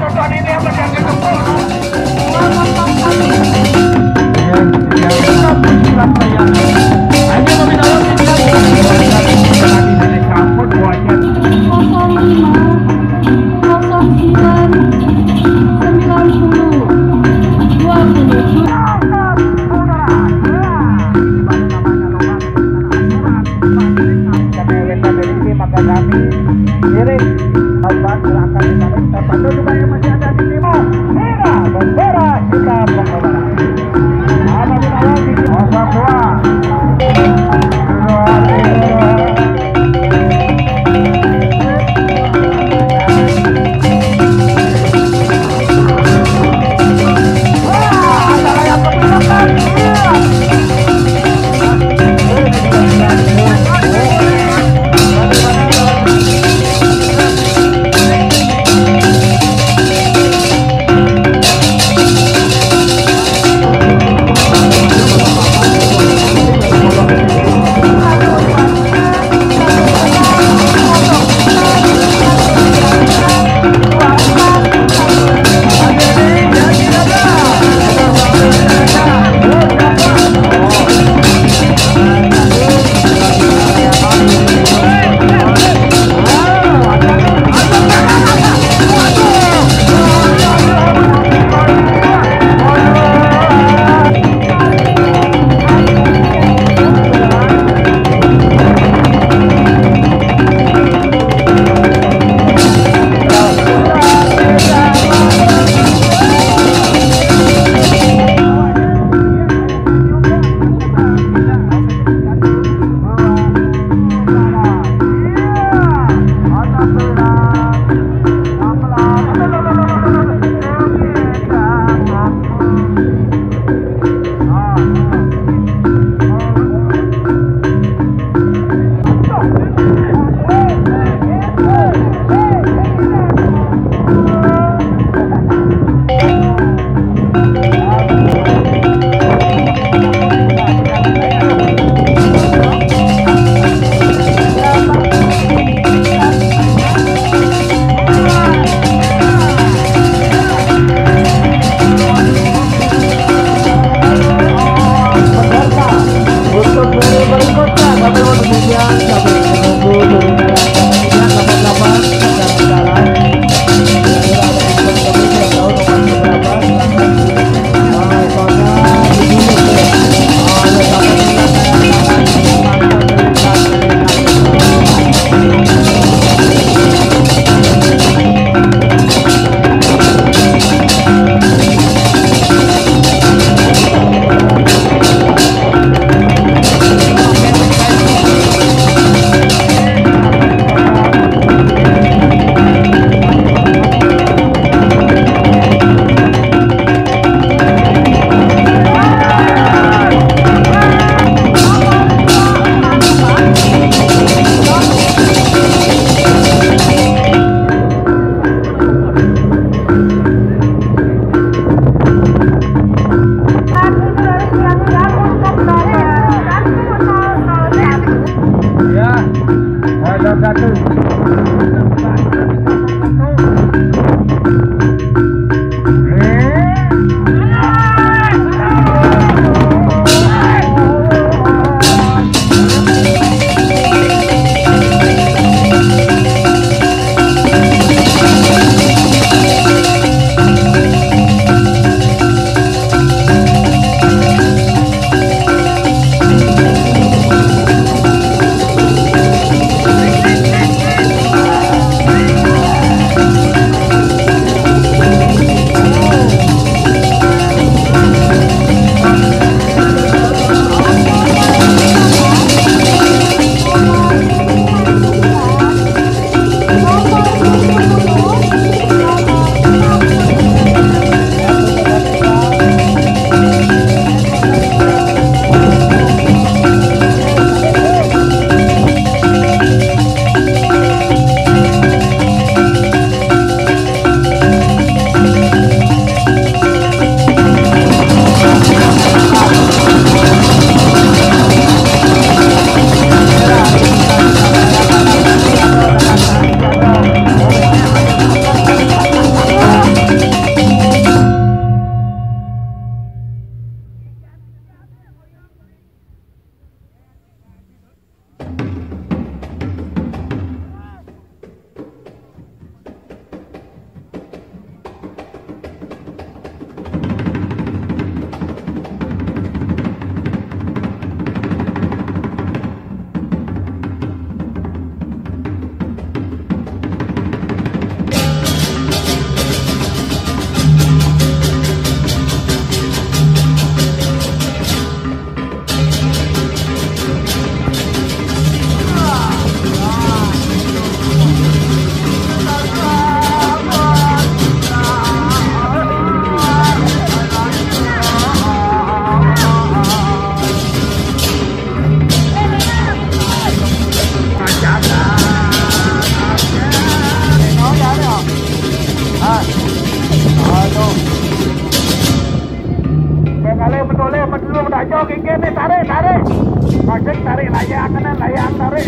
Dr. Tony, they have the candidate tarik layang, kanan layang, tarik.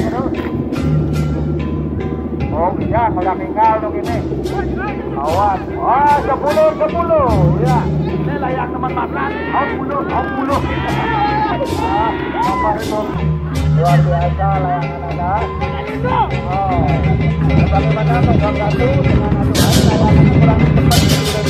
Oh iya, udah tinggal tuh gini. Awas. Wah, sepuluh, sepuluh. Ya. Ini layang teman makan. Oh, puluh, oh, puluh. Ah, apa itu? Luar biasa layangan ada. Oh. Bagaimana program satu dengan aduan layangan kurang cepat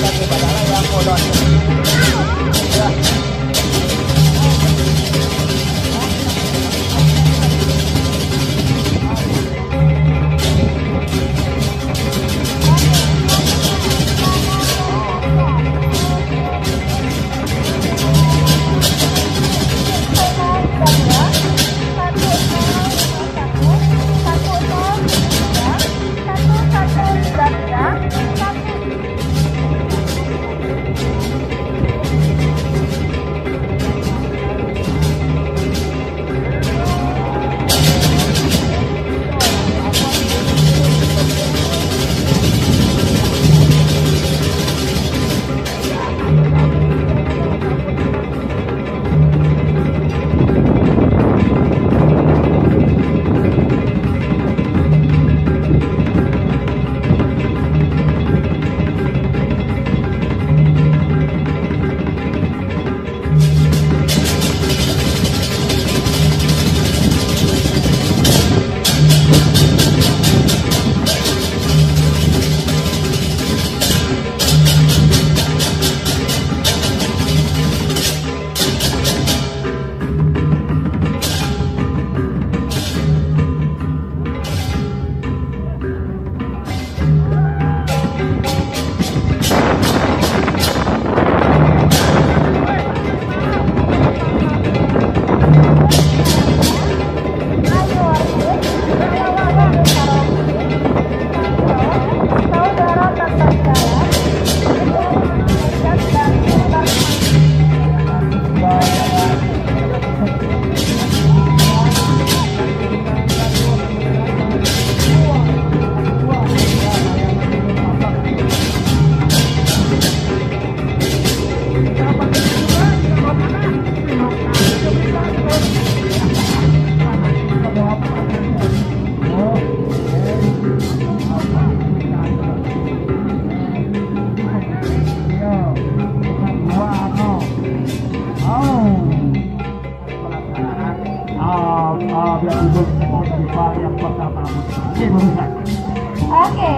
Oke,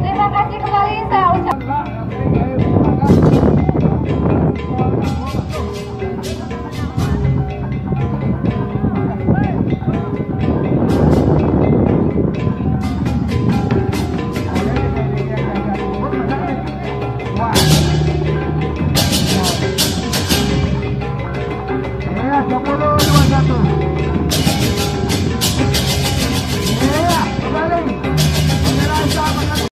terima kasih kembali saya ucapkan.